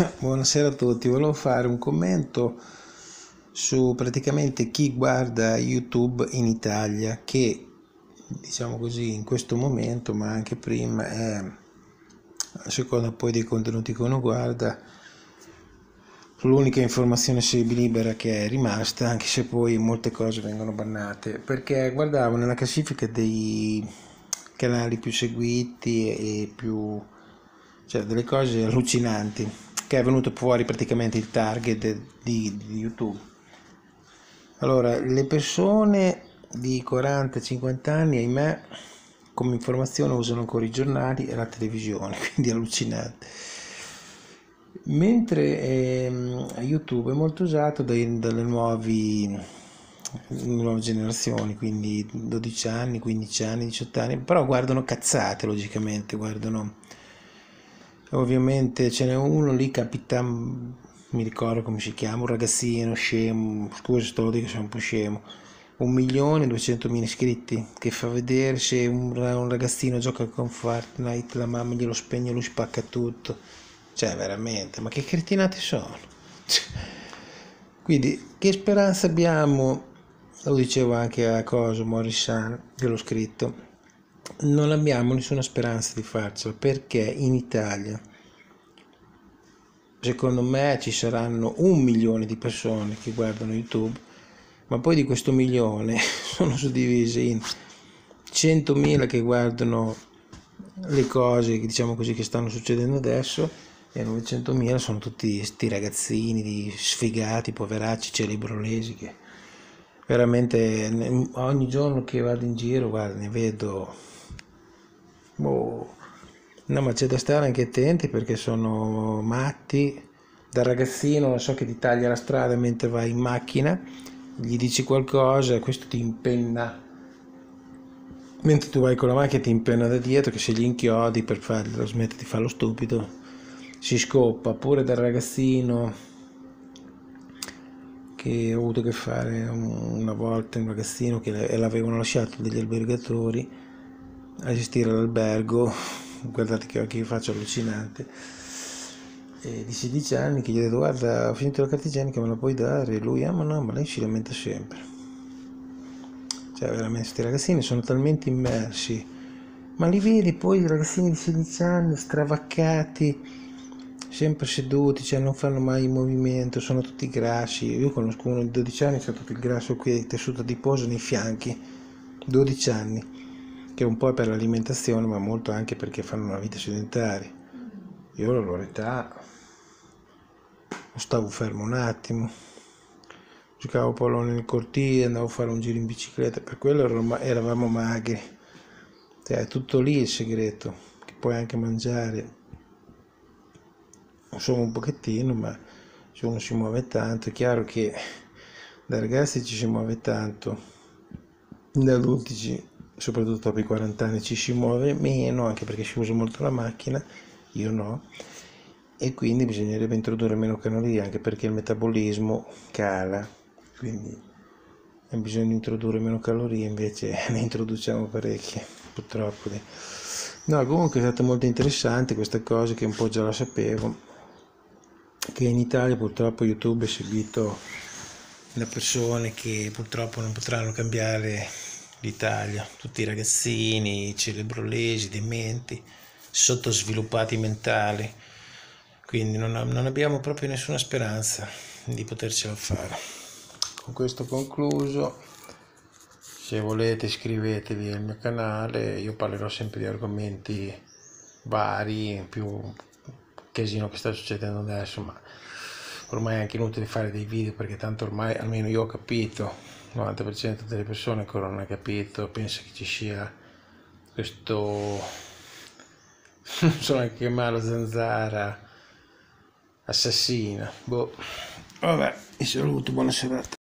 Buonasera a tutti, volevo fare un commento su praticamente chi guarda YouTube in Italia che diciamo così in questo momento ma anche prima è a seconda poi dei contenuti che uno guarda l'unica informazione libera che è rimasta anche se poi molte cose vengono bannate perché guardavo nella classifica dei canali più seguiti e più cioè delle cose allucinanti che è venuto fuori praticamente il target di, di YouTube. Allora, le persone di 40-50 anni, ahimè, come informazione usano ancora i giornali e la televisione, quindi allucinante. Mentre eh, YouTube è molto usato dai, dalle nuovi, nuove generazioni, quindi 12 anni, 15 anni, 18 anni, però guardano cazzate logicamente, guardano ovviamente ce n'è uno lì Capitan mi ricordo come si chiama un ragazzino scemo scusa sto lo dico sono un po' scemo. Un milione e duecentomila iscritti che fa vedere se un, un ragazzino gioca con Fortnite la mamma glielo spegne lui spacca tutto. Cioè veramente ma che cretinate sono? Quindi che speranza abbiamo? Lo dicevo anche a Coso Morissan che l'ho scritto non abbiamo nessuna speranza di farcela perché in Italia secondo me ci saranno un milione di persone che guardano YouTube ma poi di questo milione sono suddivise in 100.000 che guardano le cose diciamo così che stanno succedendo adesso e 900.000 sono tutti questi ragazzini sfigati, poveracci, celebrolesi che veramente ogni giorno che vado in giro guarda ne vedo boh, no ma c'è da stare anche attenti perché sono matti. Da ragazzino so che ti taglia la strada mentre vai in macchina gli dici qualcosa e questo ti impenna. Mentre tu vai con la macchina ti impenna da dietro che se gli inchiodi per farlo smette di fare lo stupido si scoppa pure dal ragazzino che ho avuto a che fare una volta un ragazzino che l'avevano lasciato degli albergatori a gestire l'albergo. Guardate che occhi faccio allucinante. E di 16 anni che gli ho detto guarda ho finito la carta igienica me la puoi dare? E lui ah ma no ma lei si lamenta sempre. Cioè veramente questi ragazzini sono talmente immersi. Ma li vedi poi i ragazzini di 16 anni stravaccati sempre seduti, cioè non fanno mai movimento, sono tutti grassi. Io conosco uno di 12 anni ha tutto il grasso qui, tessuto adiposo nei fianchi, 12 anni, che un po' è per l'alimentazione, ma molto anche perché fanno una vita sedentaria. Io alla loro età stavo fermo un attimo, giocavo pallone nel cortile, andavo a fare un giro in bicicletta, per quello eravamo magri. Cioè, è tutto lì il segreto, che puoi anche mangiare insomma un pochettino, ma uno si muove tanto, è chiaro che da ragazzi ci si muove tanto, da adulti ci, soprattutto dopo i 40 anni ci si muove meno, anche perché si usa molto la macchina, io no, e quindi bisognerebbe introdurre meno calorie, anche perché il metabolismo cala, quindi bisogna introdurre meno calorie, invece ne introduciamo parecchie, purtroppo. No, comunque è stato molto interessante questa cosa che un po' già la sapevo che in Italia purtroppo YouTube è seguito da persone che purtroppo non potranno cambiare l'Italia, tutti i ragazzini, i cerebrolesi, dementi, sottosviluppati mentali, quindi non, non abbiamo proprio nessuna speranza di potercela fare. Con questo concluso, se volete iscrivetevi al mio canale, io parlerò sempre di argomenti vari, più casino che sta succedendo adesso, ma ormai è anche inutile fare dei video perché tanto ormai almeno io ho capito, il 90% delle persone ancora non ha capito, pensa che ci sia questo, non so neanche chiamarlo, zanzara assassina. Boh. Vabbè, vi saluto, buona serata.